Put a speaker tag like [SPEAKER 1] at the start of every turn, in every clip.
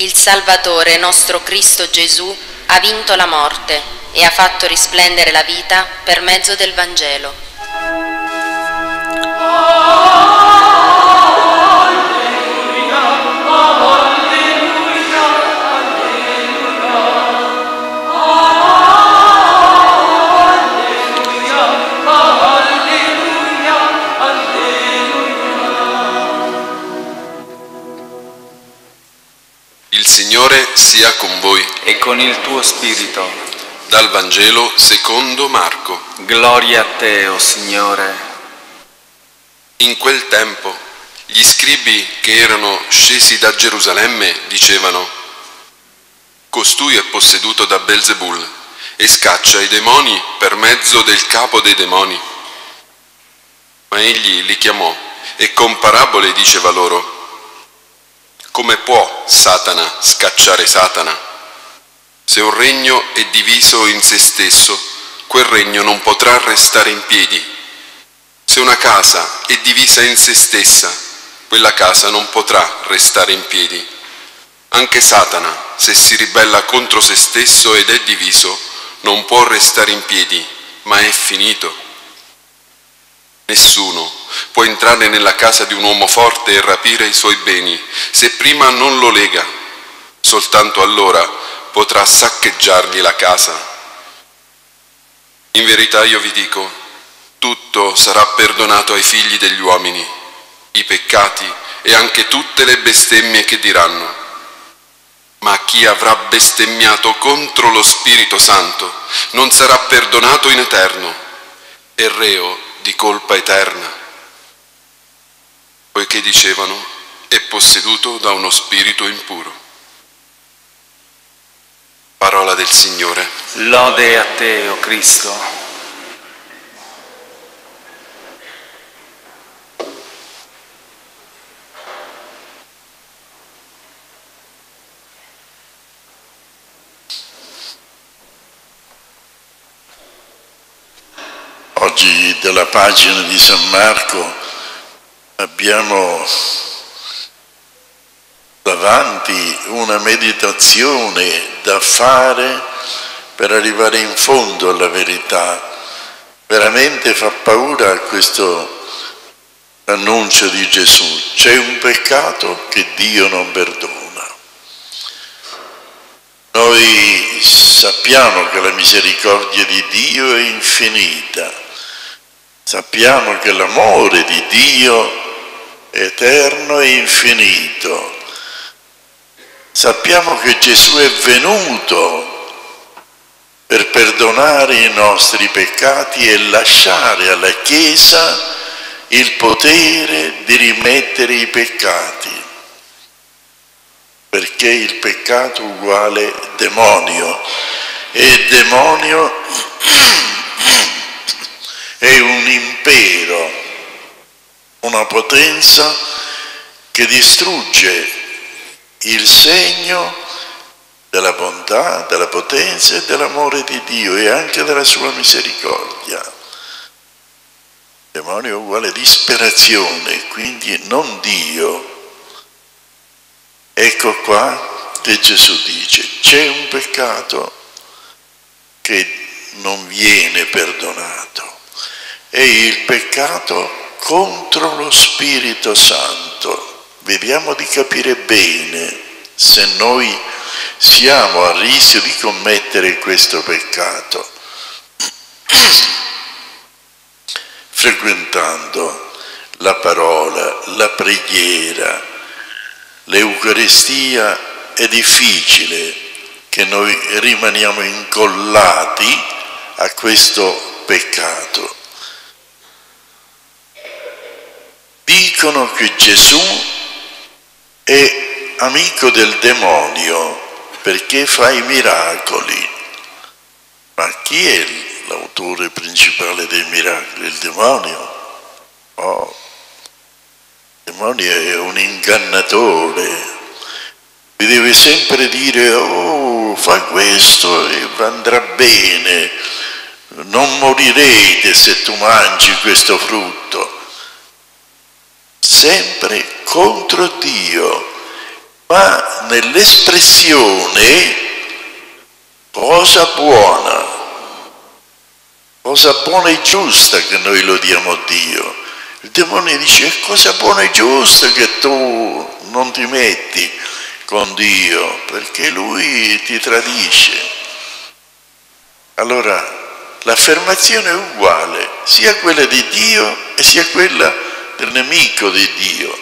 [SPEAKER 1] il Salvatore nostro Cristo Gesù ha vinto la morte e ha fatto risplendere la vita per mezzo del Vangelo.
[SPEAKER 2] Il Signore sia con voi.
[SPEAKER 3] e con il tuo spirito.
[SPEAKER 2] Dal Vangelo secondo Marco.
[SPEAKER 3] Gloria a te, o Signore.
[SPEAKER 2] In quel tempo gli scribi che erano scesi da Gerusalemme dicevano, Costui è posseduto da Belzebul e scaccia i demoni per mezzo del capo dei demoni. Ma egli li chiamò e con parabole diceva loro, Come può Satana scacciare Satana? Se un regno è diviso in se stesso, quel regno non potrà restare in piedi. Se una casa è divisa in se stessa, quella casa non potrà restare in piedi. Anche Satana, se si ribella contro se stesso ed è diviso, non può restare in piedi, ma è finito. Nessuno può entrare nella casa di un uomo forte e rapire i suoi beni, se prima non lo lega. Soltanto allora potrà saccheggiargli la casa. In verità io vi dico, tutto sarà perdonato ai figli degli uomini, i peccati e anche tutte le bestemmie che diranno. Ma chi avrà bestemmiato contro lo Spirito Santo non sarà perdonato in eterno, è reo di colpa eterna. Poiché dicevano, è posseduto da uno spirito impuro. Parola del Signore.
[SPEAKER 3] Lode a te, o Cristo.
[SPEAKER 4] Dalla pagina di San Marco abbiamo davanti una meditazione da fare per arrivare in fondo alla verità. Veramente fa paura questo annuncio di Gesù. C'è un peccato che Dio non perdona. Noi sappiamo che la misericordia di Dio è infinita, sappiamo che l'amore di Dio è eterno e infinito, sappiamo che Gesù è venuto per perdonare i nostri peccati e lasciare alla Chiesa il potere di rimettere i peccati perché il peccato uguale demonio e demonio è un impero, una potenza che distrugge il segno della bontà, della potenza e dell'amore di Dio e anche della sua misericordia. Il demonio uguale disperazione, quindi non Dio. Ecco qua che Gesù dice, c'è un peccato che non viene perdonato, è il peccato contro lo Spirito Santo. Vediamo di capire bene se noi siamo a rischio di commettere questo peccato, frequentando la parola, la preghiera, l'Eucaristia è difficile che noi rimaniamo incollati a questo peccato. Dicono che Gesù è amico del demonio perché fa i miracoli. Ma chi è l'autore principale dei miracoli? Il demonio? Oh, il demonio è un ingannatore, vi deve sempre dire, oh, fa questo e andrà bene, non morirete se tu mangi questo frutto. Sempre contro Dio, ma nell'espressione cosa buona, cosa buona e giusta che noi lodiamo Dio. Il demonio dice cosa buona e giusta che tu non ti metti con Dio perché lui ti tradisce. Allora l'affermazione è uguale, sia quella di Dio e sia quella del nemico di Dio.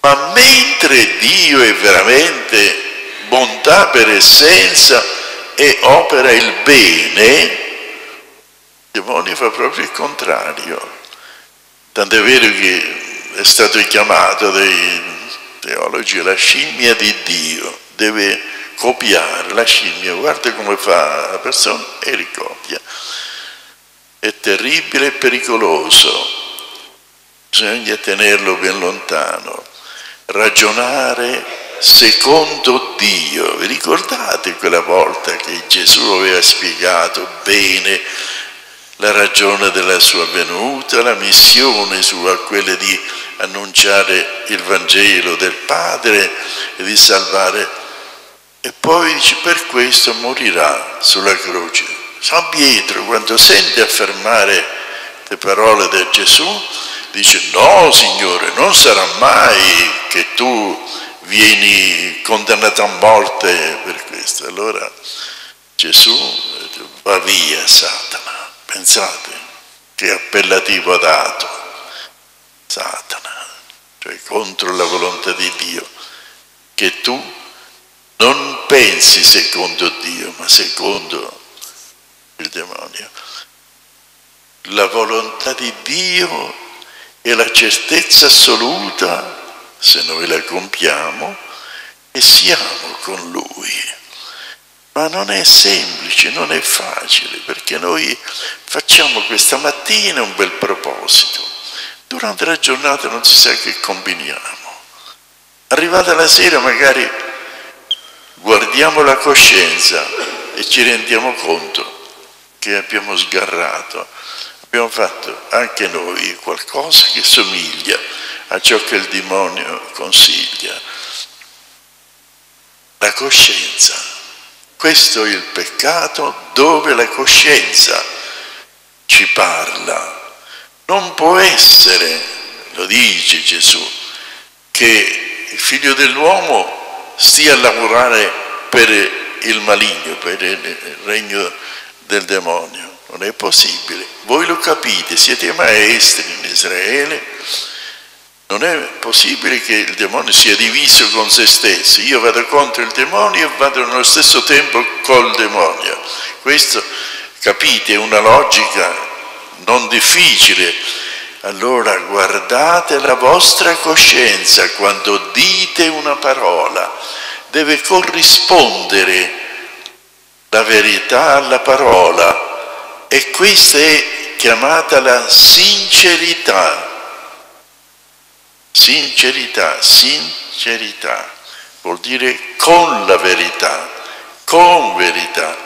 [SPEAKER 4] Ma mentre Dio è veramente bontà per essenza e opera il bene, il demonio fa proprio il contrario. Tant'è vero che è stato chiamato dai teologi la scimmia di Dio, deve copiare la scimmia, guarda come fa la persona e ricopia. È terribile e pericoloso, bisogna tenerlo ben lontano, ragionare secondo Dio. Vi ricordate quella volta che Gesù aveva spiegato bene la ragione della sua venuta, la missione sua, quella di annunciare il Vangelo del Padre e di salvare e poi dice per questo morirà sulla croce. San Pietro quando sente affermare le parole di Gesù dice no Signore, non sarà mai che tu vieni condannato a morte per questo. Allora Gesù va via Satana, pensate che appellativo ha dato Satana, cioè contro la volontà di Dio, che tu non pensi secondo Dio, ma secondo il demonio. La volontà di Dio è la certezza assoluta, se noi la compiamo, e siamo con Lui. Ma non è semplice, non è facile, perché noi facciamo questa mattina un bel proposito. Durante la giornata non si sa che combiniamo. Arrivata la sera magari guardiamo la coscienza e ci rendiamo conto che abbiamo sgarrato, abbiamo fatto anche noi qualcosa che somiglia a ciò che il demonio consiglia. La coscienza. Questo è il peccato dove la coscienza ci parla. Non può essere, lo dice Gesù, che il figlio dell'uomo stia a lavorare per il maligno, per il regno del demonio. Non è possibile. Voi lo capite, siete maestri in Israele. Non è possibile che il demonio sia diviso con se stesso. Io vado contro il demonio e vado nello stesso tempo col demonio. Questo, capite, è una logica non difficile. Allora guardate la vostra coscienza quando dite una parola deve corrispondere la verità alla parola e questa è chiamata la sincerità. Sincerità, sincerità vuol dire con la verità, con verità.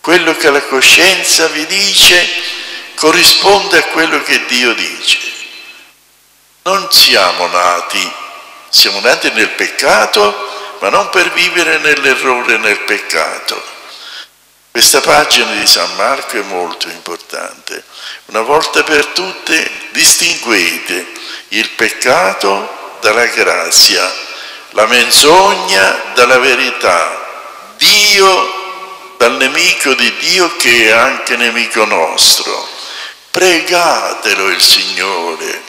[SPEAKER 4] Quello che la coscienza vi dice corrisponde a quello che Dio dice. Non siamo nati, siamo nati nel peccato ma non per vivere nell'errore e nel peccato. Questa pagina di San Marco è molto importante. Una volta per tutte distinguete il peccato dalla grazia, la menzogna dalla verità, Dio dal nemico di Dio che è anche nemico nostro. Pregatelo il Signore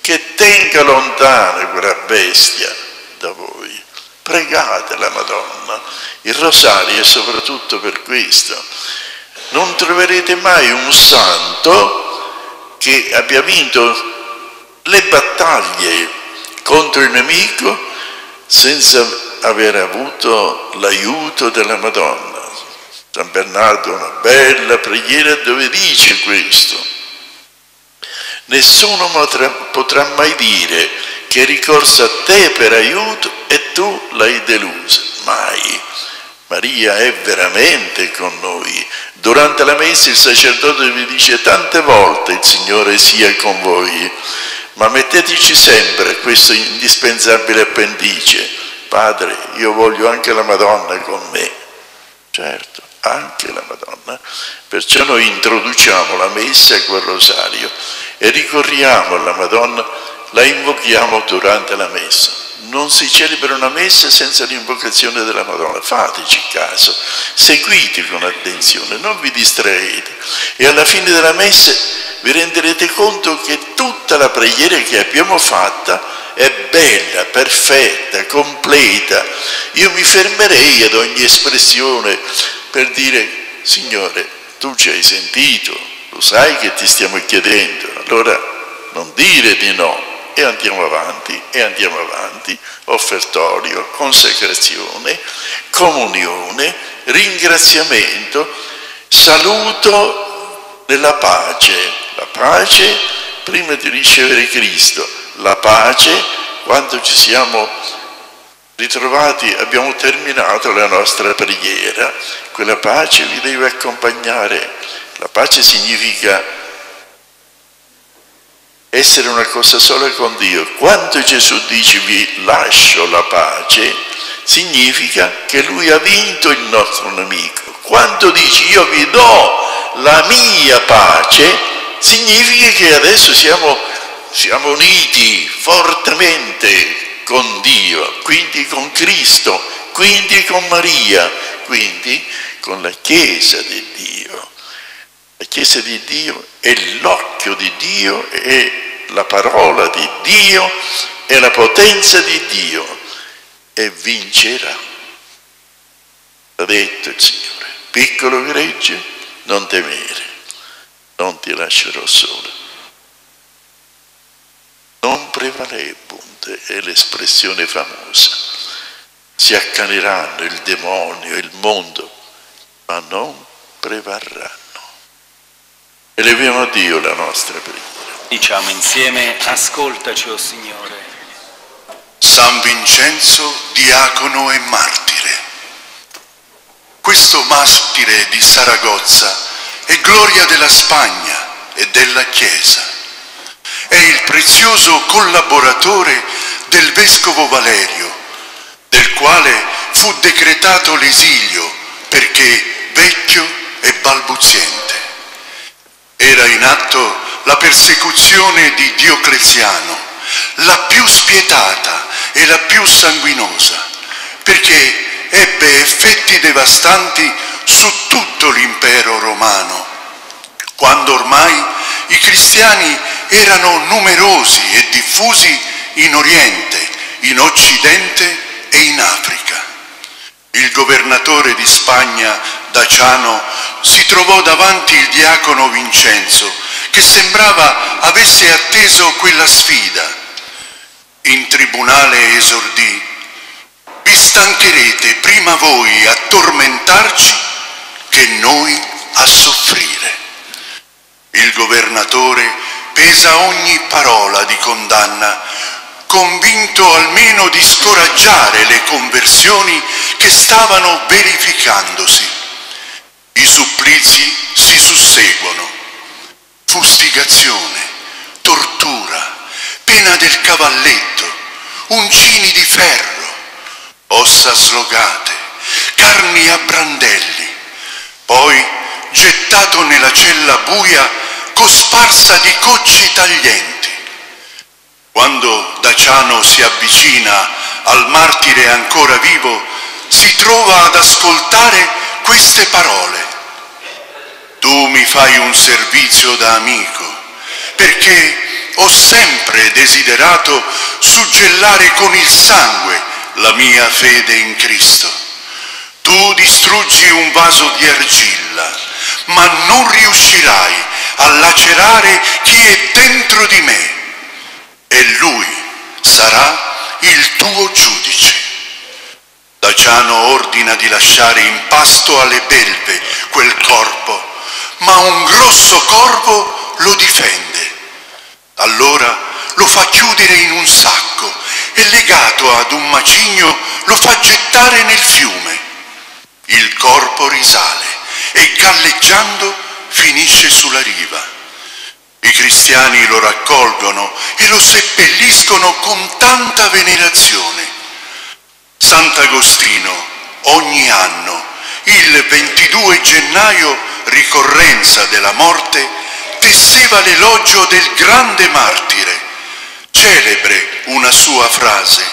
[SPEAKER 4] che tenga lontana quella bestia da voi. Pregate la Madonna. Il rosario è soprattutto per questo. Non troverete mai un santo che abbia vinto le battaglie contro il nemico senza aver avuto l'aiuto della Madonna. San Bernardo ha una bella preghiera dove dice questo. Nessuno potrà mai dire che ricorso a te per aiuto e tu l'hai delusa. Mai. Maria è veramente con noi. Durante la messa il sacerdote vi dice tante volte il Signore sia con voi, ma metteteci sempre questo indispensabile appendice. padre, io voglio anche la Madonna con me. Certo, anche la Madonna. Perciò noi introduciamo la messa quel rosario e ricorriamo alla Madonna, la invochiamo durante la messa. Non si celebra una messa senza l'invocazione della Madonna. Fateci caso, seguite con attenzione, non vi distraete. E alla fine della messa vi renderete conto che tutta la preghiera che abbiamo fatta è bella, perfetta, completa. Io mi fermerei ad ogni espressione per dire, Signore, tu ci hai sentito, lo sai che ti stiamo chiedendo, allora non dire di no e andiamo avanti, e andiamo avanti, offertorio, consacrazione, comunione, ringraziamento, saluto nella pace, la pace prima di ricevere Cristo, la pace quando ci siamo ritrovati, abbiamo terminato la nostra preghiera, quella pace vi deve accompagnare. La pace significa essere una cosa sola con Dio. Quando Gesù dice vi lascio la pace, significa che Lui ha vinto il nostro nemico. Quando dice io vi do la mia pace, significa che adesso siamo, siamo uniti fortemente con Dio, quindi con Cristo, quindi con Maria, quindi con la Chiesa di Dio. La Chiesa di Dio è l'occhio di Dio, è la parola di Dio, è la potenza di Dio e vincerà. Ha detto il Signore, piccolo gregge, non temere, non ti lascerò solo. Non prevalebunt è l'espressione famosa. Si accaneranno il demonio, il mondo, ma non prevarranno. Eleviamo a Dio la nostra preghiera.
[SPEAKER 3] Diciamo insieme, ascoltaci, o oh Signore.
[SPEAKER 5] San Vincenzo, diacono e martire. Questo martire di Saragozza è gloria della Spagna e della Chiesa. È il prezioso collaboratore del vescovo Valerio, del quale fu decretato l'esilio perché vecchio e balbuziente. Atto la persecuzione di Diocleziano, la più spietata e la più sanguinosa, perché ebbe effetti devastanti su tutto l'impero romano, quando ormai i cristiani erano numerosi e diffusi in Oriente, in Occidente e in Africa. Il governatore di Spagna, Daciano, si trovò davanti il diacono Vincenzo, che sembrava avesse atteso quella sfida. In tribunale esordì, vi stancherete prima voi a tormentarci che noi a soffrire. Il governatore pesa ogni parola di condanna, convinto almeno di scoraggiare le conversioni che stavano verificandosi. I supplizi si susseguono, fustigazione, tortura, pena del cavalletto, uncini di ferro, ossa slogate, carni a brandelli, poi gettato nella cella buia cosparsa di cocci taglienti. Quando Daciano si avvicina al martire ancora vivo, si trova ad ascoltare queste parole. Tu mi fai un servizio da amico, perché ho sempre desiderato suggellare con il sangue la mia fede in Cristo. Tu distruggi un vaso di argilla, ma non riuscirai a lacerare chi è dentro di me e lui sarà il tuo giudice. Daciano ordina di lasciare in pasto alle belve quel corpo, ma un grosso corvo lo difende. Allora lo fa chiudere in un sacco e legato ad un macigno lo fa gettare nel fiume. Il corpo risale e galleggiando finisce sulla riva. I cristiani lo raccolgono e lo seppelliscono con tanta venerazione. Sant'Agostino ogni anno, il 22 gennaio, ricorrenza della morte, tesseva l'elogio del grande martire. Celebre una sua frase.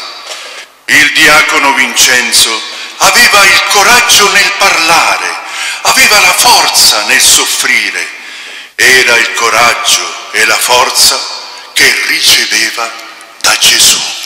[SPEAKER 5] Il diacono Vincenzo aveva il coraggio nel parlare, aveva la forza nel soffrire. Era il coraggio e la forza che riceveva da Gesù.